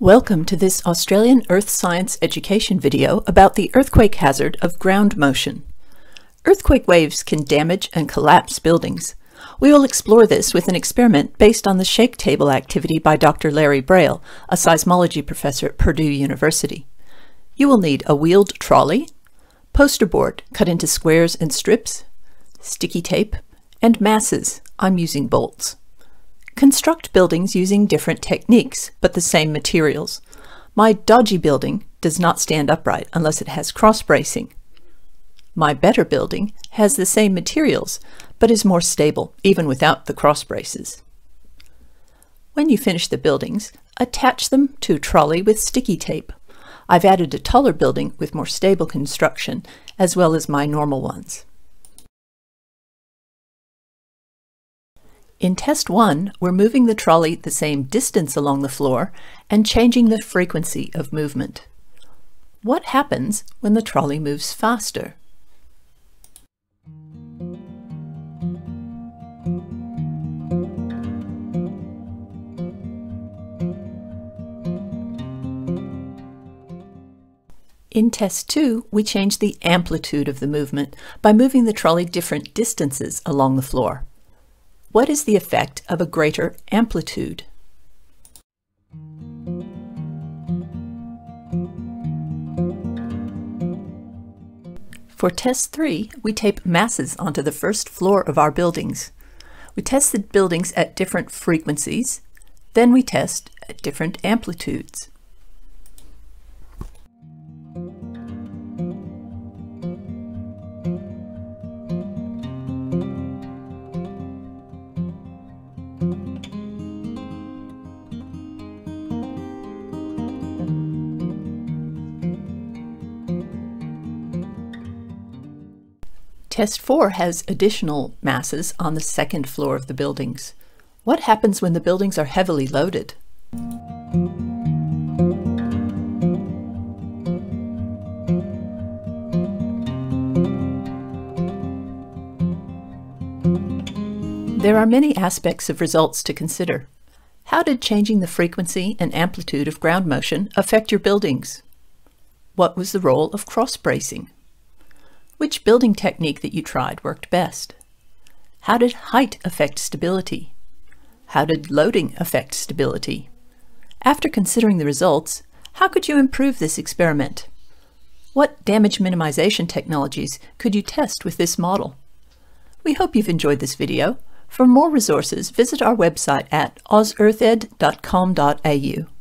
Welcome to this Australian Earth Science education video about the earthquake hazard of ground motion. Earthquake waves can damage and collapse buildings. We will explore this with an experiment based on the shake table activity by Dr. Larry Braile, a seismology professor at Purdue University. You will need a wheeled trolley, poster board cut into squares and strips, sticky tape, and masses. I'm using bolts. Construct buildings using different techniques, but the same materials. My dodgy building does not stand upright unless it has cross bracing. My better building has the same materials, but is more stable, even without the cross braces. When you finish the buildings, attach them to a trolley with sticky tape. I've added a taller building with more stable construction, as well as my normal ones. In test one, we're moving the trolley the same distance along the floor and changing the frequency of movement. What happens when the trolley moves faster? In test 2, we change the amplitude of the movement by moving the trolley different distances along the floor. What is the effect of a greater amplitude? For test 3, we tape masses onto the first floor of our buildings. We test the buildings at different frequencies, then we test at different amplitudes. Test 4 has additional masses on the second floor of the buildings. What happens when the buildings are heavily loaded? There are many aspects of results to consider. How did changing the frequency and amplitude of ground motion affect your buildings? What was the role of cross bracing? Which building technique that you tried worked best? How did height affect stability? How did loading affect stability? After considering the results, how could you improve this experiment? What damage minimization technologies could you test with this model? We hope you've enjoyed this video. For more resources, visit our website at ausearthed.com.au.